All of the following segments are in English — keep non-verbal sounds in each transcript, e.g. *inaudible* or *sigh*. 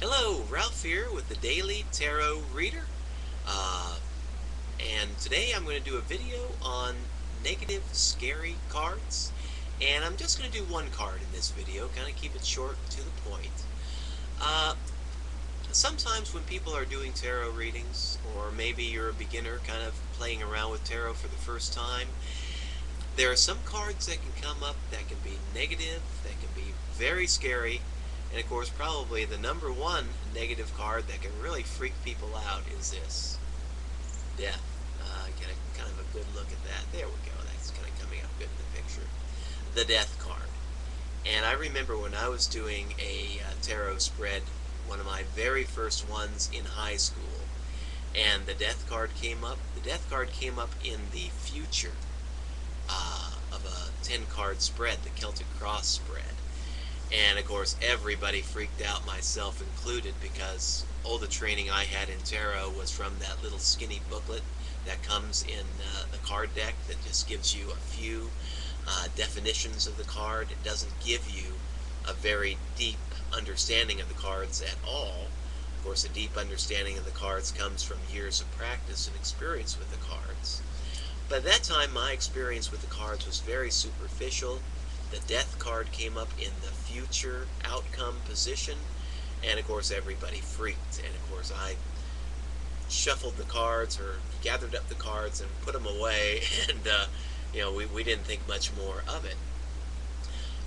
Hello, Ralph here with the Daily Tarot Reader. Uh, and today I'm going to do a video on negative, scary cards. And I'm just going to do one card in this video, kind of keep it short to the point. Uh, sometimes when people are doing tarot readings, or maybe you're a beginner kind of playing around with tarot for the first time, there are some cards that can come up that can be negative, that can be very scary, and of course, probably the number one negative card that can really freak people out is this. Death. Uh, get a, kind of a good look at that. There we go. That's kind of coming up good in the picture. The Death card. And I remember when I was doing a uh, tarot spread, one of my very first ones in high school, and the Death card came up. The Death card came up in the future uh, of a 10 card spread, the Celtic Cross spread. And of course, everybody freaked out, myself included, because all the training I had in tarot was from that little skinny booklet that comes in uh, the card deck that just gives you a few uh, definitions of the card. It doesn't give you a very deep understanding of the cards at all. Of course, a deep understanding of the cards comes from years of practice and experience with the cards. But at that time, my experience with the cards was very superficial the death card came up in the future outcome position, and of course everybody freaked. And of course I shuffled the cards or gathered up the cards and put them away, *laughs* and uh, you know we, we didn't think much more of it.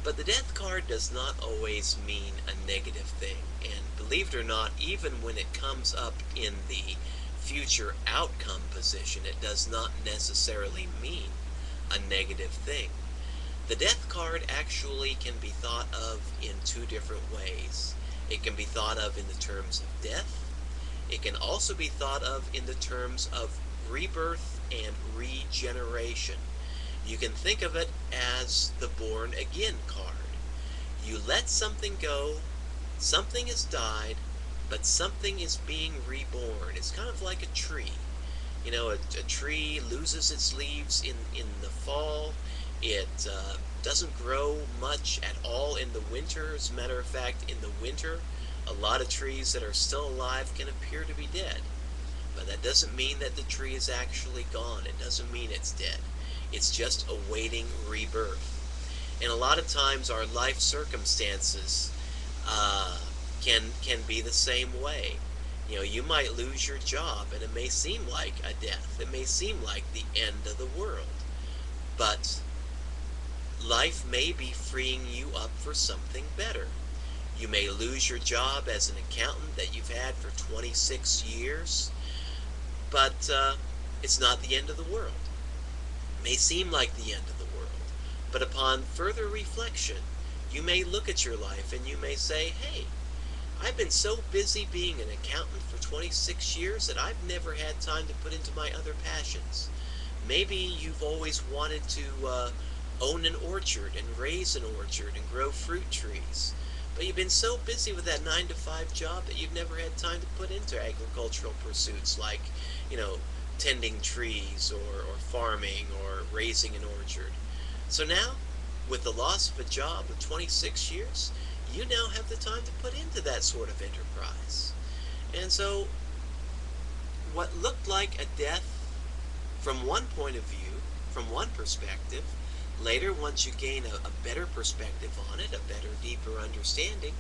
But the death card does not always mean a negative thing, and believe it or not, even when it comes up in the future outcome position, it does not necessarily mean a negative thing. The death card actually can be thought of in two different ways. It can be thought of in the terms of death. It can also be thought of in the terms of rebirth and regeneration. You can think of it as the born again card. You let something go, something has died, but something is being reborn. It's kind of like a tree. You know, a, a tree loses its leaves in, in the fall it uh, doesn't grow much at all in the winter. As a matter of fact, in the winter, a lot of trees that are still alive can appear to be dead. But that doesn't mean that the tree is actually gone. It doesn't mean it's dead. It's just awaiting rebirth. And a lot of times our life circumstances uh, can can be the same way. You know, you might lose your job and it may seem like a death. It may seem like the end of the world. But life may be freeing you up for something better. You may lose your job as an accountant that you've had for 26 years, but uh, it's not the end of the world. It may seem like the end of the world, but upon further reflection, you may look at your life and you may say, hey, I've been so busy being an accountant for 26 years that I've never had time to put into my other passions. Maybe you've always wanted to uh, own an orchard and raise an orchard and grow fruit trees. But you've been so busy with that 9 to 5 job that you've never had time to put into agricultural pursuits like, you know, tending trees or, or farming or raising an orchard. So now, with the loss of a job of 26 years, you now have the time to put into that sort of enterprise. And so, what looked like a death from one point of view, from one perspective, Later, once you gain a, a better perspective on it, a better, deeper understanding,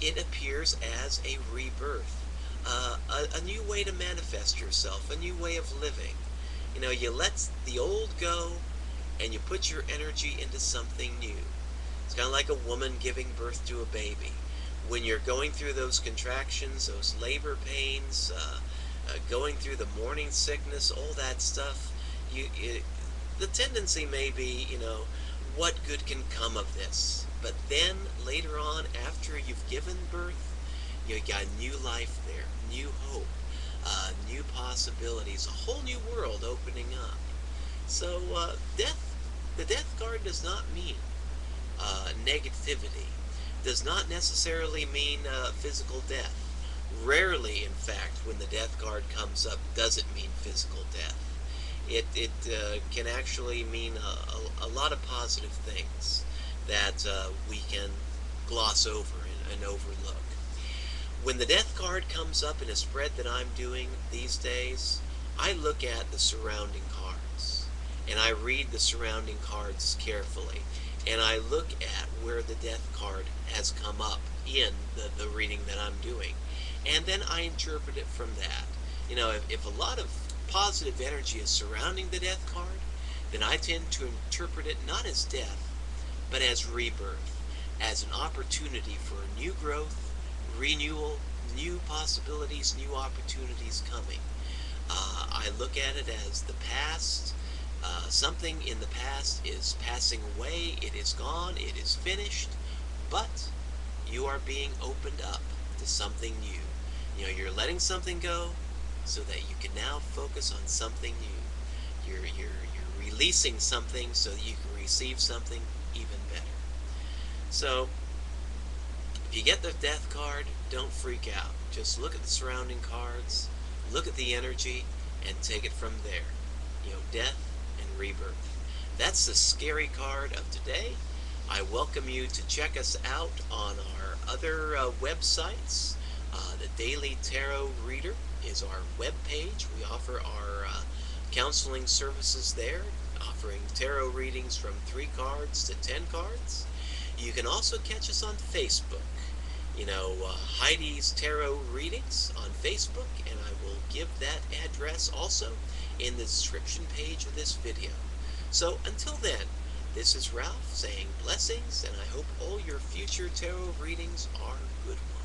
it appears as a rebirth, uh, a, a new way to manifest yourself, a new way of living. You know, you let the old go and you put your energy into something new. It's kind of like a woman giving birth to a baby. When you're going through those contractions, those labor pains, uh, uh, going through the morning sickness, all that stuff, you, the tendency may be, you know, what good can come of this? But then later on, after you've given birth, you got new life there, new hope, uh, new possibilities, a whole new world opening up. So uh, death, the death card does not mean uh, negativity, does not necessarily mean uh, physical death. Rarely, in fact, when the death card comes up, does it mean physical death it, it uh, can actually mean a, a, a, lot of positive things that uh, we can gloss over and, and, overlook. when the death card comes up in a spread that I'm doing these days, I look at the surrounding cards and I read the surrounding cards carefully and I look at where the death card has come up in the, the reading that I'm doing and then I interpret it from that. You know, if, if a lot of positive energy is surrounding the death card, then I tend to interpret it not as death, but as rebirth, as an opportunity for new growth, renewal, new possibilities, new opportunities coming. Uh, I look at it as the past. Uh, something in the past is passing away. It is gone. It is finished. But you are being opened up to something new. You know, you're letting something go so that you can now focus on something new. You're, you're, you're releasing something so that you can receive something even better. So, if you get the death card, don't freak out. Just look at the surrounding cards, look at the energy, and take it from there. You know, death and rebirth. That's the scary card of today. I welcome you to check us out on our other uh, websites. Uh, the Daily Tarot Reader is our web page. We offer our uh, counseling services there, offering tarot readings from 3 cards to 10 cards. You can also catch us on Facebook. You know, uh, Heidi's Tarot Readings on Facebook, and I will give that address also in the description page of this video. So until then, this is Ralph saying blessings, and I hope all your future tarot readings are good ones.